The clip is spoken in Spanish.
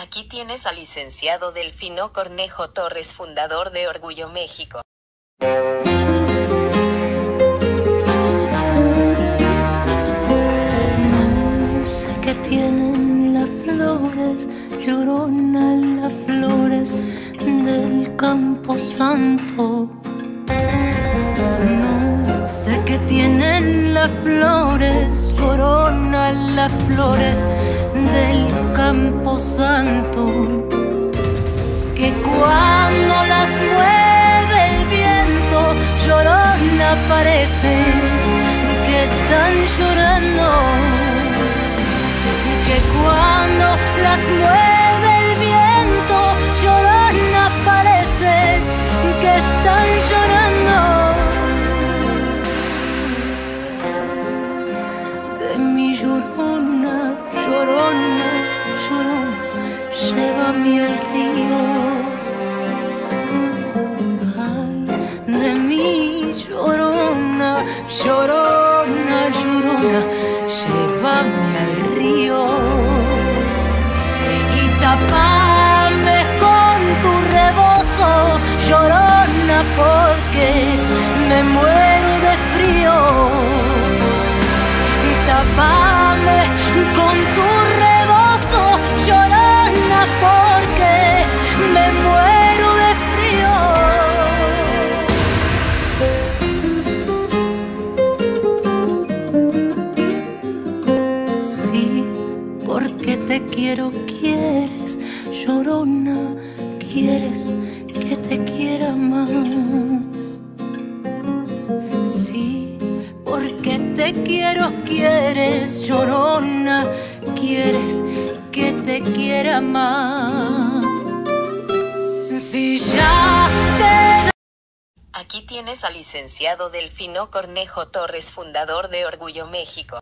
Aquí tienes al licenciado Delfino Cornejo Torres, fundador de Orgullo México. No sé qué tienen las flores, llorona las flores del campo santo. No sé qué tienen las flores, llorona las flores del campo santo. Que cuando las mueve el viento, llorona parece que están llorando. Que cuando las mueve el viento, llorona parece que están llorando. De mi llorona, llorona, llorona, río. Ay, de mi llorona, llorona, llorona, llévame al río. Y tapame con tu rebozo, llorona, porque me muero de frío. Sí, porque te quiero, quieres, llorona, quieres que te quiera más. Sí, porque te quiero, quieres, llorona, quieres que te quiera más. Si ya te Aquí tienes al licenciado Delfino Cornejo Torres, fundador de Orgullo México.